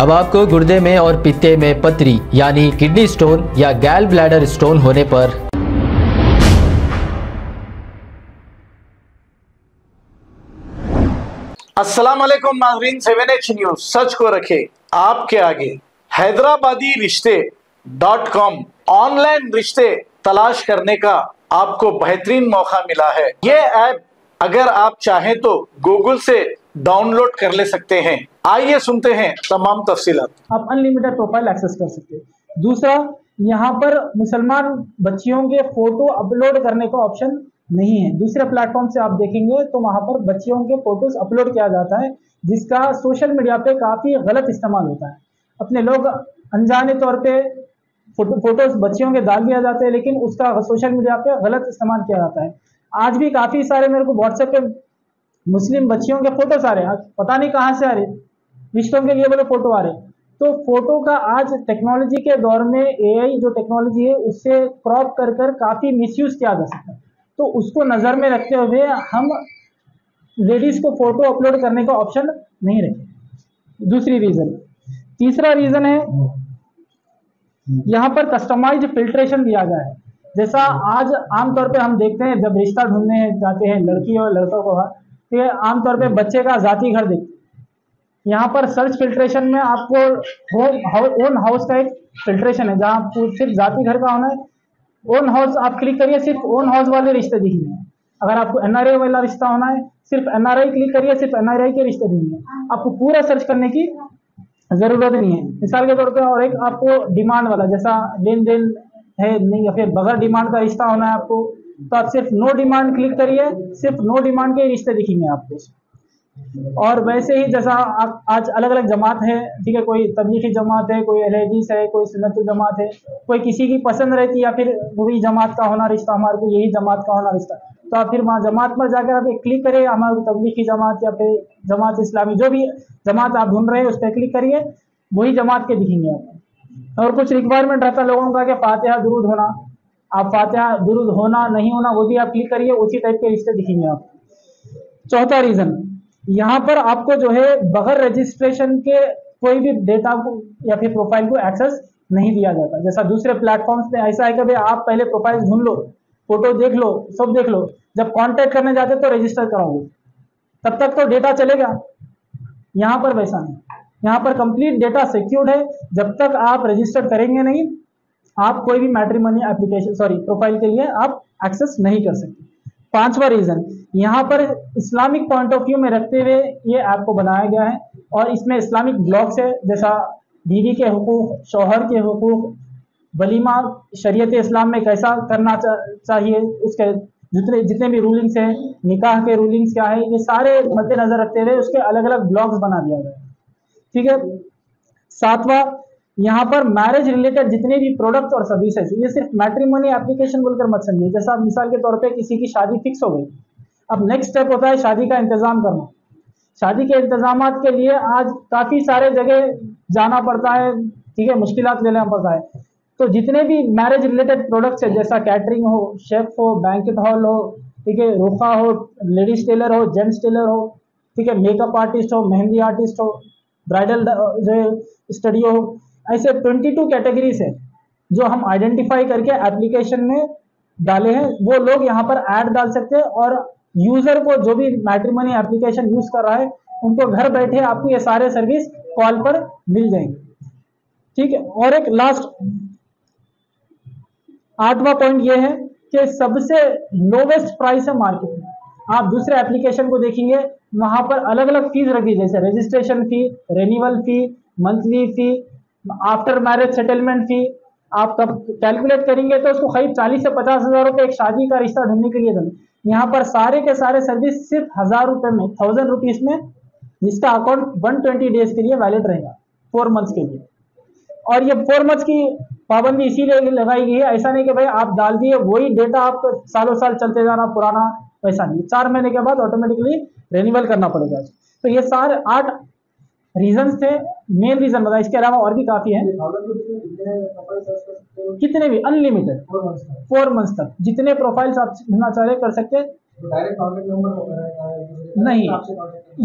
अब आपको गुर्दे में और पित्ते में पथरी यानी किडनी स्टोन या गैल ब्लैडर स्टोन होने पर। अस्सलाम वालेकुम नाजरीन, सेवन एच न्यूज़, सच को रखे, आपके आगे हैदराबादी रिश्ते डॉट कॉम, ऑनलाइन रिश्ते तलाश करने का आपको बेहतरीन मौका मिला है। ये ऐप अगर आप चाहें तो गूगल से डाउनलोड कर ले सकते हैं। आइए सुनते हैं तमाम तफसीलात। आप अनलिमिटेड प्रोफ़ाइल एक्सेस कर सकते हैं। दूसरा, यहाँ पर मुसलमान बच्चियों के फ़ोटो अपलोड करने का ऑप्शन नहीं है। दूसरे प्लेटफॉर्म से आप देखेंगे तो वहाँ पर बच्चियों के फ़ोटोज़ अपलोड किया जाता है, जिसका सोशल मीडिया पे काफ़ी गलत इस्तेमाल होता है। अपने लोग अनजाने तौर पे फ़ोटो फ़ोटोज़ बच्चियों के डाल दिया जाते हैं, लेकिन उसका सोशल मीडिया पे गलत इस्तेमाल किया जाता है। आज भी काफ़ी सारे मेरे को व्हाट्सएप पे मुस्लिम बच्चियों के फोटोस आ रहे हैं। पता नहीं कहाँ से आ रहे। रिश्तों के लिए बोले फ़ोटो आ रहे। तो फ़ोटो का आज टेक्नोलॉजी के दौर में एआई जो टेक्नोलॉजी है, उससे क्रॉप कर कर काफ़ी मिसयूज किया जा सकता है। तो उसको नज़र में रखते हुए हम लेडीज़ को फ़ोटो अपलोड करने का ऑप्शन नहीं रखे दूसरी रीज़न तीसरा रीज़न है, यहाँ पर कस्टमाइज फिल्ट्रेशन दिया गया है। जैसा आज आमतौर पे हम देखते हैं, जब रिश्ता ढूँढने जाते हैं, लड़की और लड़कों को तो ये आमतौर पे बच्चे का जाति घर देखते हैं। यहाँ पर सर्च फिल्ट्रेशन में आपको होम ओन हाउस का एक फिल्ट्रेशन है जहाँ सिर्फ़ जाति घर का होना है। ओन हाउस आप क्लिक करिए सिर्फ़ ओन हाउस वाले रिश्ते दिखेंगे। अगर आपको एनआरआई वाला रिश्ता होना है सिर्फ़ एनआरआई क्लिक करिए सिर्फ़ एनआरआई के रिश्ते दिखेंगे। आपको पूरा सर्च करने की ज़रूरत नहीं है। मिसाल के तौर पर और एक आपको डिमांड वाला जैसा लेन देन है नहीं या फिर बगैर डिमांड का रिश्ता होना है आपको तो आप सिर्फ़ नो डिमांड क्लिक करिए, सिर्फ़ नो डिमांड के रिश्ते दिखेंगे आपको। और वैसे ही जैसा आप, आज अलग अलग जमात है, ठीक है, कोई तबलीगी जमात है, कोई एलहदीस है, कोई सुनत जमात है, कोई किसी की पसंद रहती या फिर वही जमात का होना रिश्ता, हमारे को यही जमात का होना रिश्ता तो आप फिर वहाँ जमात पर जाकर आप एक क्लिक करिए हमारे तबलीगी जमात या फिर जमात इस्लामी, जो भी जमात आप ढूंढ रहे हैं, उस पर क्लिक करिए, वही जमात के दिखेंगे आपको। और कुछ रिक्वायरमेंट रहता है लोगों का कि फातिहा, दुरुद होना आप फातिहा दुरुद होना नहीं होना वो भी आप क्लिक करिए, उसी टाइप के रिश्ते दिखेंगे आप। चौथा रीज़न यहाँ पर आपको जो है बगैर रजिस्ट्रेशन के कोई भी डेटा को या फिर प्रोफ़ाइल को एक्सेस नहीं दिया जाता। जैसा दूसरे प्लेटफॉर्म्स पे ऐसा है कि भाई आप पहले प्रोफ़ाइल ढूंढ लो फ़ोटो देख लो, सब देख लो, जब कांटेक्ट करने जाते तो रजिस्टर कराओगे। तब तक तो डेटा चलेगा। यहाँ पर वैसा नहीं। यहाँ पर कंप्लीट डेटा सिक्योर्ड है। जब तक आप रजिस्टर करेंगे नहीं आप कोई भी मैट्रीमनी एप्लीकेशन सॉरी प्रोफ़ाइल के लिए आप एक्सेस नहीं कर सकते। पांचवा रीजन यहाँ पर इस्लामिक पॉइंट ऑफ़ व्यू में रखते हुए ये ऐप को बनाया गया है और इसमें इस्लामिक ब्लॉग्स है जैसा बीवी के हकूक शोहर के हकूक वलीमा शरीयत इस्लाम में कैसा करना चा, चाहिए उसके जितने जितने भी रूलिंग्स हैं निकाह के रूलिंग्स क्या है ये सारे मद्देनजर रखते हुए उसके अलग अलग ब्लॉग्स बना दिया गया ठीक है? सातवां यहाँ पर मैरिज रिलेटेड जितने भी प्रोडक्ट और सर्विसेज़ ये सिर्फ़ मैट्रीमनी एप्लीकेशन बोलकर मत समझिए। जैसा आप मिसाल के तौर पे किसी की शादी फिक्स हो गई, अब नेक्स्ट स्टेप होता है शादी का इंतज़ाम करना। शादी के इंतज़ाम के लिए आज काफ़ी सारे जगह जाना पड़ता है, ठीक है मुश्किल लेना पड़ता है। तो जितने भी मैरिज रिलेटेड प्रोडक्ट्स है, जैसा कैटरिंग हो शेफ हो बैंकेट हॉल हो, ठीक है, रुखा हो लेडीज़ टेलर हो जेंट्स टेलर हो, ठीक है मेकअप आर्टिस्ट हो, मेहंदी आर्टिस्ट हो ब्राइडल जो स्टूडियो हो ऐसे 22 कैटेगरीज है, जो हम आइडेंटिफाई करके एप्लीकेशन में डाले हैं, वो लोग यहाँ पर ऐड डाल सकते हैं और यूज़र को जो भी मैट्रिमनी एप्लीकेशन यूज़ कर रहा है, उनको घर बैठे आपको ये सारे सर्विस कॉल पर मिल जाएँगे। ठीक है? और एक लास्ट आठवां पॉइंट ये है कि सबसे लोवेस्ट प्राइस है मार्केट में। आप दूसरे एप्लीकेशन को देखेंगे, वहाँ पर अलग अलग फ़ीस रखी जैसे registration fee renewal fee monthly fee after marriage settlement fee आप कब कैलकुलेट करेंगे तो उसको करीब चालीस से पचास हज़ार रुपये एक शादी का रिश्ता ढूँढने के लिए देंगे। यहाँ पर सारे के सारे सर्विस सिर्फ़ हज़ार रुपए में थाउज़ेंड रुपीज़ में, जिसका अकाउंट वन ट्वेंटी डेज़ के लिए वैलिड रहेगा फोर मंथ्स के लिए। और ये फोर मंथ्स की पाबंदी इसीलिए लगाई गई है, ऐसा नहीं कि भाई आप डाल दिए, वही डेटा आप सालों साल चलते जाना, पुराना, वैसा नहीं। चार महीने के बाद ऑटोमेटिकली रेन्यूअल करना पड़ेगा। तो ये सारे आठ रीजन थे मेन रीजन बताया इसके अलावा और भी काफ़ी है। कितने भी अनलिमिटेड फोर मंथ्स तक। जितने प्रोफाइल्स आप ढूंढना चाह रहे कर सकते है नहीं।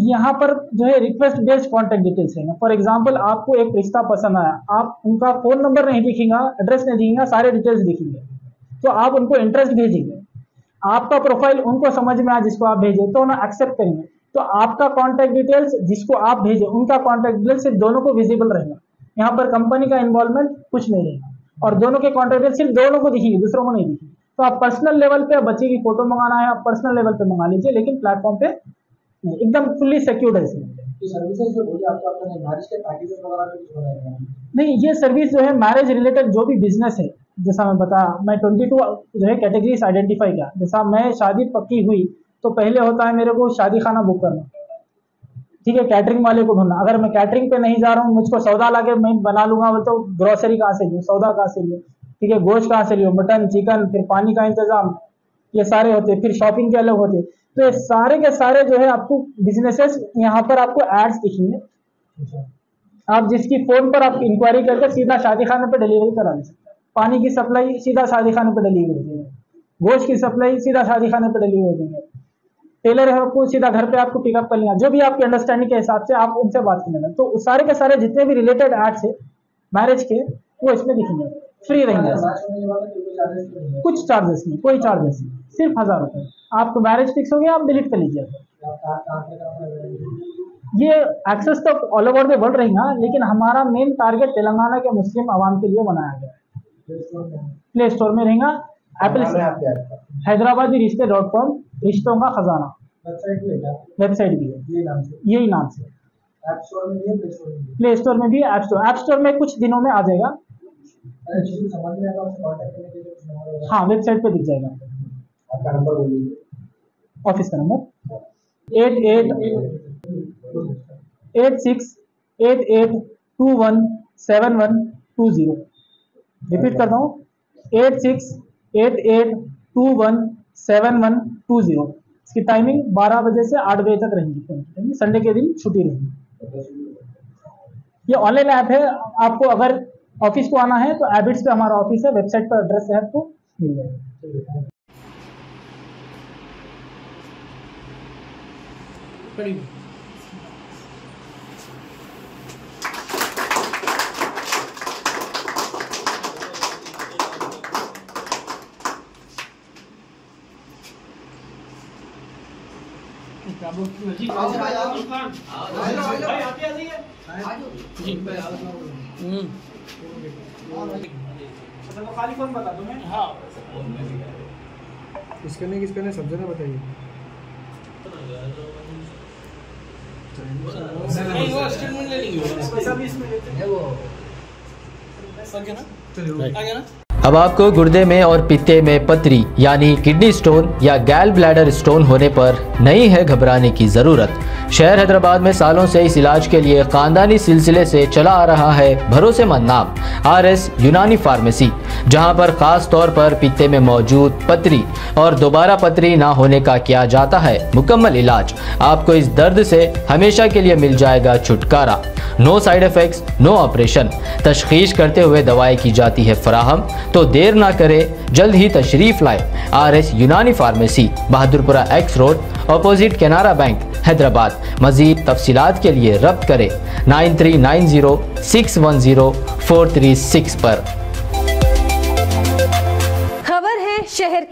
यहाँ पर जो है रिक्वेस्ट बेस्ड कॉन्टेक्ट डिटेल्स है। फॉर एग्ज़ाम्पल आपको एक रिश्ता पसंद आया आप उनका फ़ोन नंबर नहीं दिखेगा एड्रेस नहीं दिखेगा सारे डिटेल्स दिखेंगे। तो आप उनको इंटरेस्ट भेजेंगे। आपका प्रोफ़ाइल उनको समझ में आया जिसको आप भेजे तो उन्हें एक्सेप्ट करेंगे। तो आपका कॉन्टैक्ट डिटेल्स जिसको आप भेजे उनका कॉन्टैक्ट डिटेल्स सिर्फ़ दोनों को विजिबल रहेगा। यहाँ पर कंपनी का इन्वॉल्वमेंट कुछ नहीं रहेगा। और दोनों के कॉन्टैक्ट डिटेल्स सिर्फ़ दोनों को दिखेंगे दूसरों को नहीं दिखेगी। तो आप पर्सनल लेवल पे बच्चे की फ़ोटो मंगाना है आप पर्सनल लेवल पे मंगा लीजिए लेकिन प्लेटफॉर्म पे एकदम फुल्ली सिक्योर्ड है इसमें। हैं नहीं ये सर्विस जो है मैरिज रिलेटेड जो भी बिज़नेस है जैसा मैं बताया मैं 22 जो है कैटेगरीज आइडेंटिफाई किया। जैसा मैं शादी पक्की हुई तो पहले होता है मेरे को शादी खाना बुक करना। ठीक है कैटरिंग वाले को ढूंढना। अगर मैं कैटरिंग पे नहीं जा रहा हूँ, मुझको सौदा ला के मैं बना लूँगा बोले तो ग्रोसरी कहाँ से लियो? सौदा कहाँ से लियो? ठीक है, गोश्त कहाँ से लियो? मटन चिकन फिर पानी का इंतज़ाम, ये सारे होते, फिर शॉपिंग के अलग होते। तो ये सारे के सारे जो है आपको बिजनेसेस यहाँ पर आपको एड्स दिखेंगे। आप जिसकी फ़ोन पर आप इंक्वायरी करके सीधा शादी खाने पर डिलीवरी करा सकते पानी की सप्लाई सीधा शादी खाने पर डिलीवरी हो देंगे गोश्त की सप्लाई सीधा शादी खाने पर डिलीवरी हो देंगे टेलर है आपको सीधा घर पे आपको पिकअप कर लिया जो भी आपकी अंडरस्टैंडिंग के हिसाब से आप उनसे बात कर लेना। तो सारे के सारे जितने भी रिलेटेड एड्स है मैरिज के वो इसमें दिखेंगे। फ्री रहेंगे। तो है। कुछ चार्जेस नहीं कोई चार्जेस नहीं। सिर्फ़ हज़ार रुपये आपको मैरिज फिक्स हो गया आप डिलीट कर लीजिए। है? ये एक्सेस तो ऑल ओवर द वर्ल्ड रहेगा लेकिन हमारा मेन टारगेट तेलंगाना के मुस्लिम आवाम के लिए बनाया गया। है प्ले स्टोर में रहेगा। एप्पल हैदराबादी रिश्ते डॉट कॉम रिश्तों का खजाना। वेबसाइट भी है वेबसाइट भी है। यही नाम से। है प्ले स्टोर में भी है? ऐप स्टोर ऐप स्टोर में कुछ दिनों में आ जाएगा। हाँ वेबसाइट पे दिख जाएगा। आपका नंबर ऑफ़िस का number eight eight eight six eight eight two one seven one two zero. Repeat करता हूँ। Eight six eight eight two one seven one two zero. इसकी टाइमिंग बारह बजे से आठ बजे तक रहेंगी संडे के दिन छुट्टी रहेगी। ये ऑनलाइन ऐप है, आपको अगर ऑफ़िस को आना है तो एबिट्स पे हमारा ऑफ़िस है वेबसाइट पर एड्रेस है आपको, मिल जाएगा। खाली फ़ोन बता दो मैं हाँ। किसका नहीं किसका नहीं सब जगह बताइए पैसा भी इसमें लेते हैं अब आपको गुर्दे में और पित्ते में पथरी यानी किडनी स्टोन या गैल ब्लैडर स्टोन होने पर नहीं है घबराने की ज़रूरत। शहर हैदराबाद में सालों से इस इलाज के लिए खानदानी सिलसिले से चला आ रहा है भरोसेमंद नाम, आर एस यूनानी फार्मेसी, जहाँ पर खास तौर पर पित्ते में मौजूद पथरी और दोबारा पथरी ना होने का किया जाता है मुकम्मल इलाज। आपको इस दर्द से हमेशा के लिए मिल जाएगा छुटकारा। No side effects no operation तशखीस करते हुए दवाई की जाती है फराहम। तो देर ना करें, जल्द ही तशरीफ़ लाए। R S Unani pharmacy, Bahadurpura X road, opposite Canara bank, Hyderabad. मजीद तफसीत के लिए रब्त करें। Nine three nine zero six one zero four three six पर।